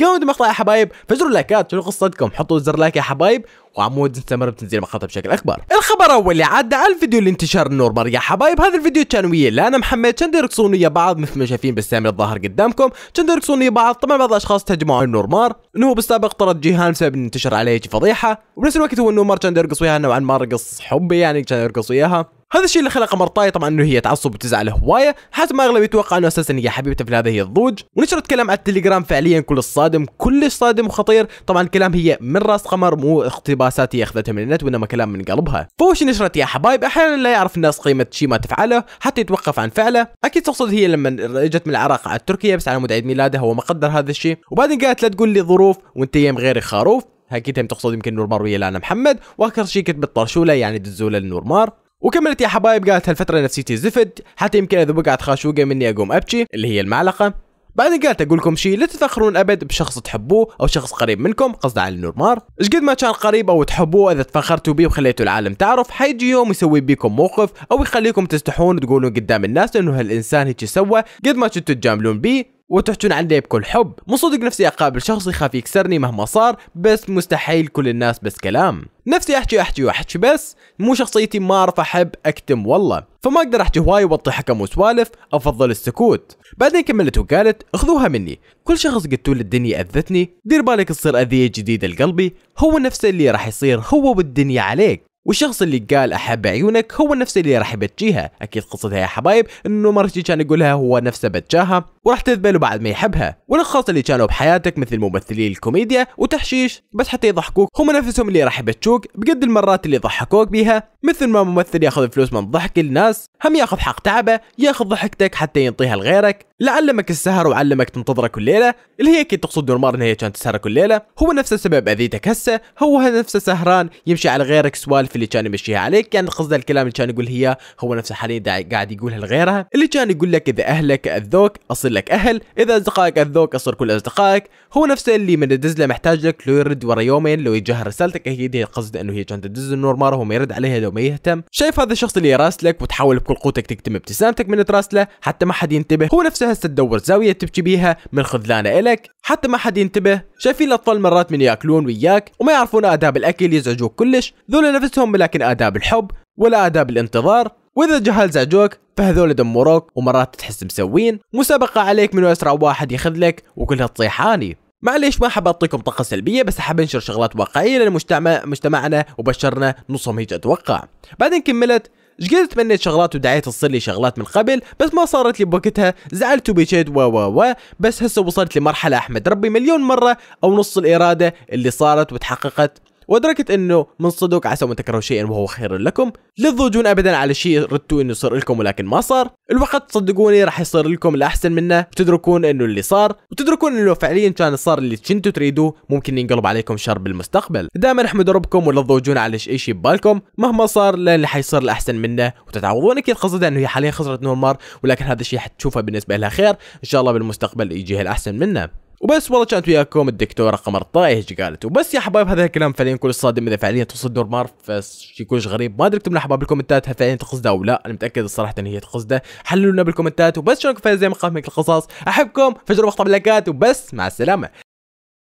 قاموا المقطع يا حبايب فجروا لايكات شنو قصتكم حطوا زر like يا حبايب وعلى مود نستمر بتنزيل مقاطع بشكل أكبر. الخبر الأول اللي عدى على الفيديو اللي انتشر النور مار يا حبايب. هذا الفيديو كان ويا لانا محمد كانوا يرقصون ويا بعض مثل ما شايفين بالسامي الظاهر قدامكم. كانوا يرقصون ويا بعض طبعا بعض الأشخاص تهجموا على النور مار إنه هو بالسابق طرد جيهان بسبب إنه انتشر عليه فضيحة. وبنفس الوقت هو النور مار كان يرقص وياها نوعا ما رقص حبي يعني كان يرقص وياها هذا الشيء اللي خلق مرطاي طبعا إنه هي تعصب وتزعل هوايه حتى ما اغلب يتوقع إنه أساسا هي حبيبته في هذا هي الضوج. ونشرت كلام على التليجرام فعليا كلش صادم. كلش صادم وخطير. طبعا الكلام هي من راس قمر مو اقتباسات هي أخذتها من النت وإنما كلام من قلبها. فوش نشرت يا حبايب أحيانا لا يعرف الناس قيمة شيء ما تفعله حتى يتوقف عن فعله. أكيد تقصد هي لما إجت من العراق على تركيا بس على مود عيد ميلادها هو ما قدر هذا الشيء. وبعدين قالت لا تقول لي ظروف وأنت يم غيري خروف. أكيد هم تقصد يمكن نور مار ويا لانا محمد. واخر شيء كتبت طرشوله يعني دزوله لنور مار وكملت يا حبايب قالت هالفترة نفسيتي زفت حتى يمكن إذا وقعت خاشوقة مني أقوم أبكي اللي هي المعلقة. بعدين قالت أقول لكم شيء لا تفخرون أبد بشخص تحبوه أو شخص قريب منكم قصد على النور مار إيش قد ما كان قريب أو تحبوه إذا تفخرتوا بيه وخليتوا العالم تعرف حيجي يوم يسوي بيكم موقف أو يخليكم تستحون وتقولون قدام الناس إنه هالإنسان هيك سوى قد ما كنتوا تجاملون بيه. وتحجون عنه بكل حب. مو صدق نفسي أقابل شخص يخاف يكسرني مهما صار بس مستحيل كل الناس بس كلام. نفسي أحكي أحكي وأحكي بس. مو شخصيتي ما اعرف أحب أكتم والله. فما أقدر أحكي هواي وبطي حكم وسوالف أفضل السكوت. بعدين كملت وقالت اخذوها مني. كل شخص قلتوا الدنيا أذتني. دير بالك تصير أذية جديدة لقلبي. هو نفسه اللي راح يصير هو والدنيا عليك. والشخص اللي قال أحب عيونك هو نفس اللي راح يبتجيها أكيد قصتها يا حبايب إنه مرتي كان يقولها هو نفسه بتجاها وراح تذبله بعد ما يحبها. والاشخاص اللي كانوا بحياتك مثل ممثلي الكوميديا وتحشيش بس حتى يضحكوك. هم نفسهم اللي راح يبتشوك بقد المرات اللي ضحكوك بيها. مثل ما ممثل ياخذ فلوس من ضحك الناس هم ياخذ حق تعبه ياخذ ضحكتك حتى ينطيها لغيرك. لعلمك السهر وعلمك تنتظره كل ليلة. اللي هي أكيد تقصد نورمار إن هي كانت تسهر كل ليلة. هو نفس السبب أذيتك هسه. هو نفسه سهران يمشي على غيرك سوالف اللي كان يمشيها عليك يعني قصد الكلام اللي كان يقول هي هو نفسه حاليا قاعد يقولها لغيرها. اللي كان يقول لك إذا أهلك اذوك أصير لك أهل. إذا أصدقائك اذوك أصير كل أصدقائك. هو نفسه اللي من تدز له محتاج لك لو يرد ورا يومين لو يتجاهل رسالتك أكيد هي قصد إنه هي كانت تدز لنور مار وهو ما يرد عليها لو ما يهتم. شايف هذا الشخص اللي يراسلك وتحاول بكل قوتك تكتم ابتسامتك من تراسله حتى ما حد ينتبه. هو نفسه هسه تدور زاوية تبكي بيها من خذلانه إلك. حتى ما حد ينتبه. شايفين الأطفال مرات من يأكلون وياك وما يعرفون آداب الأكل يزعجوك كلش. ذولا نفسهم لكن آداب الحب ولا آداب الانتظار. وإذا جهال زعجوك فهذول دمروك ومرات تحس مسوين. مسابقة عليك من أسرع واحد ياخذ لك وكلها تصيحاني. معليش ما حاب أعطيكم طاقة سلبية بس حاب أنشر شغلات واقعية لأن مجتمع مجتمعنا وبشرنا نصهم هيك أتوقع. بعدين كملت. إيش قد تمنيت شغلات ودعيت تصير لي شغلات من قبل بس ما صارت لي بوقتها. زعلت وبكيت و و و. بس هسه وصلت لمرحلة أحمد ربي مليون مرة أو نص الإرادة اللي صارت وتحققت. وادركت إنه من صدق عسى ان تكرهوا شيئا وهو خير لكم. لا تضوجون ابدا على شيء ردتوا إنه يصير لكم ولكن ما صار. الوقت صدقوني راح يصير لكم الاحسن منه. وتدركون إنه اللي صار وتدركون إنه فعليا كان صار اللي كنتوا تريدوه. ممكن ينقلب عليكم شر بالمستقبل. دائما احمدوا ربكم ولا تضوجون على اي شيء ببالكم مهما صار لأن اللي حيصير الاحسن منه. وتتعوضون أكيد قصدها انه هي حاليا خسرت نورمار. ولكن هذا الشيء حتشوفه بالنسبة لها خير. إن شاء الله بالمستقبل يجيها الاحسن منه. وبس والله كانت وياكم الدكتورة قمر طايش قالت وبس يا حبايب هذا الكلام فعليا كلش صادم إذا فعليا تقصد نور مار فشي كلش غريب. ما أدري اكتبوا لنا حبايب بالكومنتات هل فعليا تقصده أو لا أنا متأكد الصراحة إن هي تقصده. حللوا لنا بالكومنتات وبس شلونكم فايز زي ما قامت القصص أحبكم فجروا مقطع باللايكات وبس مع السلامة.